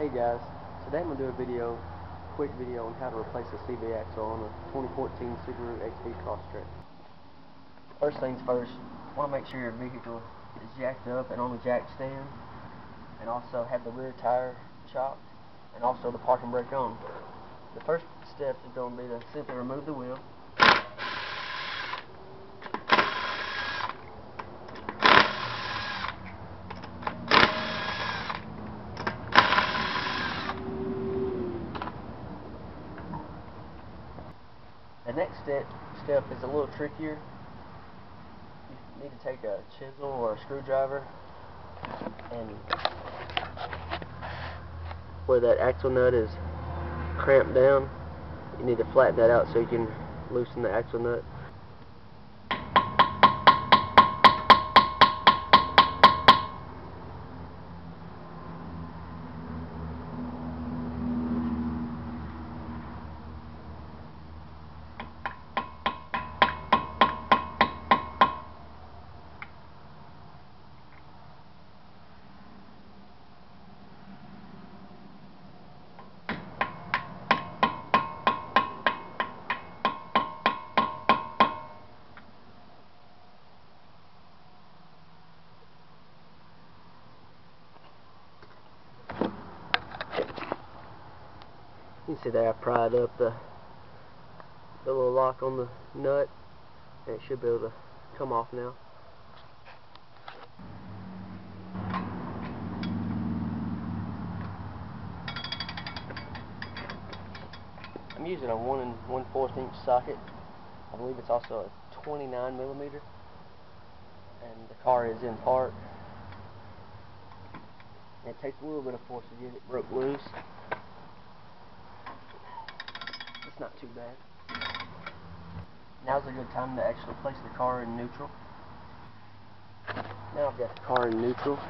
Hey guys, today I'm going to do a video, quick video on how to replace a CV axle on a 2014 Subaru XV Crosstrek. First things first, want to make sure your vehicle is jacked up and on the jack stand, and also have the rear tire chocked, and also the parking brake on. The first step is going to be to simply remove the wheel. The next step step is a little trickier. You need to take a chisel or a screwdriver and where that axle nut is cramped down, you need to flatten that out so you can loosen the axle nut. See there I pried up the the little lock on the nut and it should be able to come off now. I'm using a one and one fourth inch socket. I believe it's also a 29 millimeter and the car is in park. It takes a little bit of force to get it broke loose not too bad. Now's a good time to actually place the car in neutral. Now I've got the car in neutral.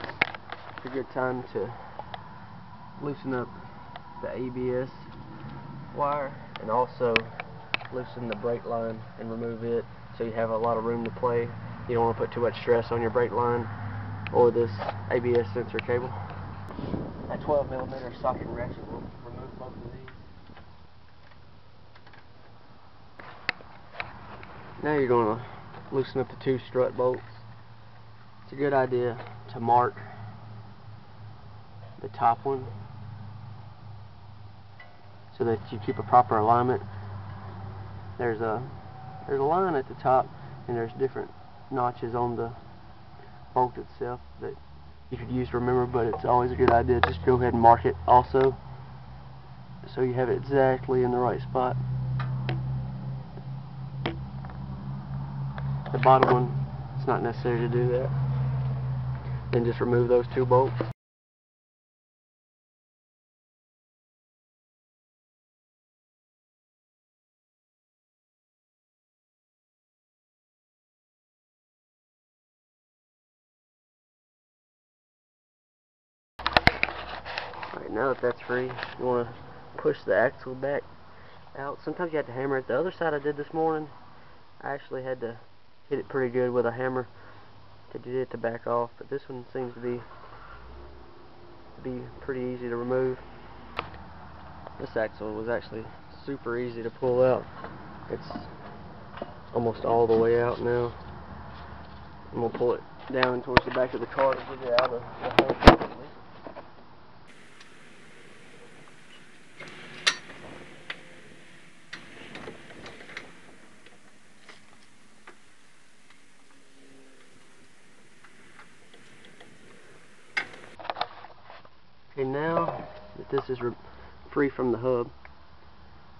It's a good time to loosen up the ABS wire and also loosen the brake line and remove it so you have a lot of room to play. You don't want to put too much stress on your brake line or this ABS sensor cable. A 12 millimeter socket ratchet will remove both of these. Now you're going to loosen up the two strut bolts. It's a good idea to mark the top one so that you keep a proper alignment. There's a there's a line at the top and there's different notches on the bolt itself that you could use to remember but it's always a good idea to just go ahead and mark it also so you have it exactly in the right spot. The bottom one, it's not necessary to do that. Then just remove those two bolts. Alright, now that that's free, you want to push the axle back out. Sometimes you have to hammer it. The other side I did this morning, I actually had to hit it pretty good with a hammer to get it to back off, but this one seems to be to be pretty easy to remove. This axle was actually super easy to pull out. It's almost all the way out now. I'm going to pull it down towards the back of the car to get it out of the hole. Okay, now that this is free from the hub,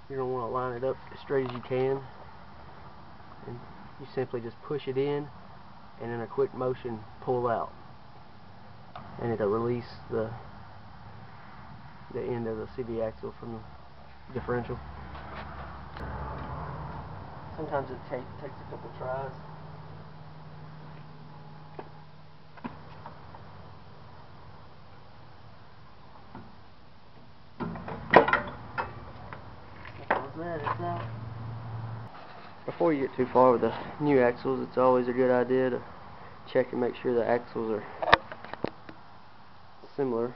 you're going to want to line it up as straight as you can. And you simply just push it in and in a quick motion pull out. And it'll release the the end of the CV axle from the differential. Sometimes it take, takes a couple tries. that, it's out. Before you get too far with the new axles, it's always a good idea to check and make sure the axles are similar.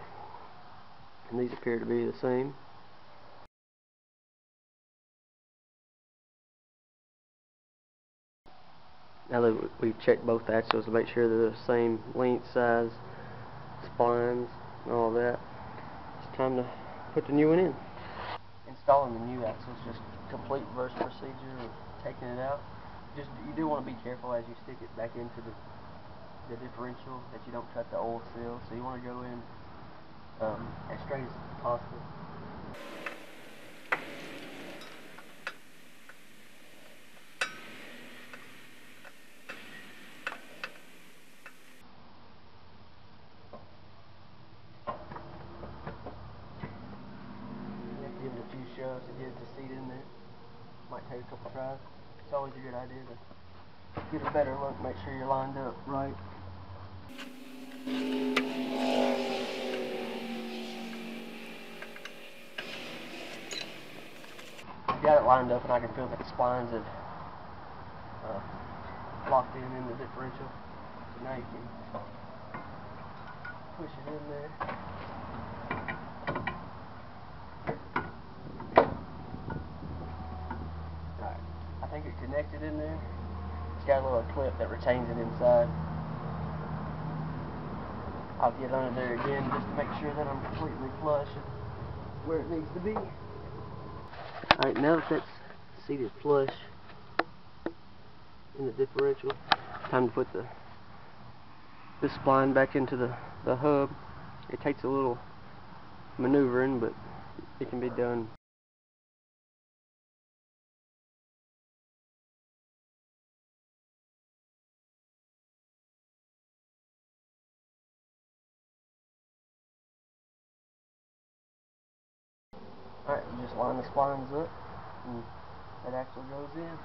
and these appear to be the same. Now that we've checked both axles to make sure they're the same length, size, splines, and all that, it's time to put the new one in. Installing the new axle is just complete reverse procedure taking it out. Just you do want to be careful as you stick it back into the the differential that you don't cut the oil seal. So you want to go in um, as straight as possible. Give it a few shoves to get to seat in there. Might take a couple tries. It's always a good idea to get a better look, make sure you're lined up right. I've got it lined up and I can feel that the splines have uh, locked in in the differential. So now you can push it in there. Alright, I think it's connected in there. It's got a little clip that retains it inside. I'll get under there again just to make sure that I'm completely flush where it needs to be. Alright, now that that's seated flush in the differential, time to put the this spline back into the, the hub. It takes a little maneuvering, but it can be done. Line the splines up and that axle goes in.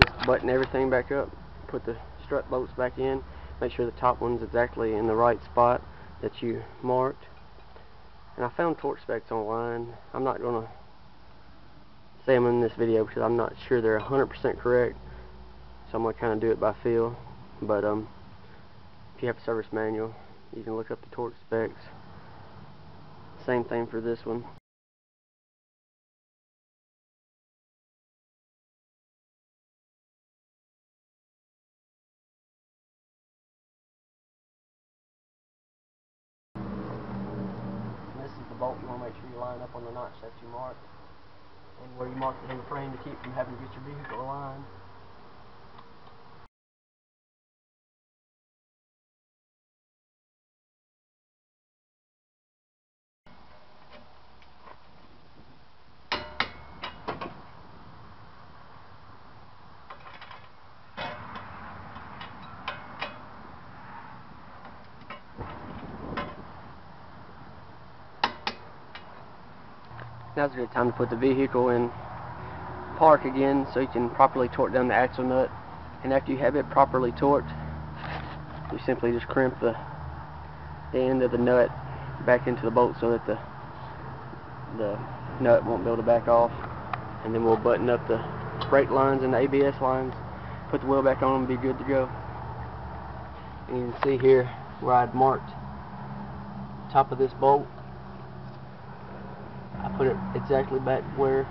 Just button everything back up, put the strut bolts back in, make sure the top one's exactly in the right spot that you marked. And I found torque specs online. I'm not gonna say them in this video because I'm not sure they're 100% correct. So I'm gonna kind of do it by feel. But um, if you have a service manual, you can look up the torque specs. Same thing for this one. Line up on the notch that you marked. And where you marked it in the frame to keep from having to get your vehicle aligned. Now's a good time to put the vehicle in park again so you can properly torque down the axle nut. And after you have it properly torqued, you simply just crimp the, the end of the nut back into the bolt so that the the nut won't be able to back off. And then we'll button up the brake lines and the ABS lines, put the wheel back on and be good to go. And you can see here where I'd marked top of this bolt put it exactly back where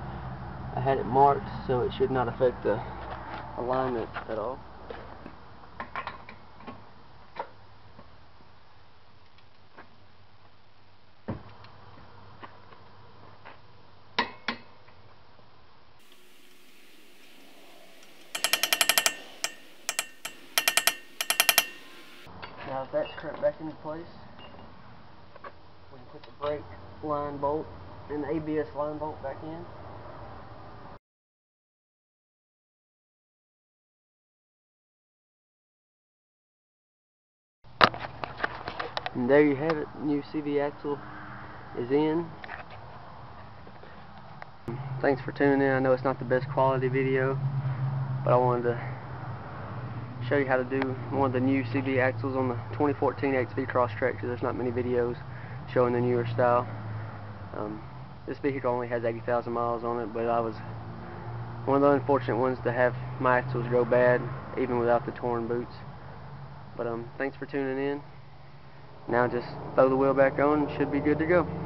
I had it marked so it should not affect the alignment at all. Now if that's crimped back into place, we can put the brake line bolt and the ABS line bolt back in. And there you have it, new CV axle is in. Thanks for tuning in. I know it's not the best quality video, but I wanted to show you how to do one of the new CV axles on the 2014 XV Crosstrek because there's not many videos showing the newer style. Um, this vehicle only has 80,000 miles on it, but I was one of the unfortunate ones to have my axles go bad, even without the torn boots. But um, thanks for tuning in. Now just throw the wheel back on, should be good to go.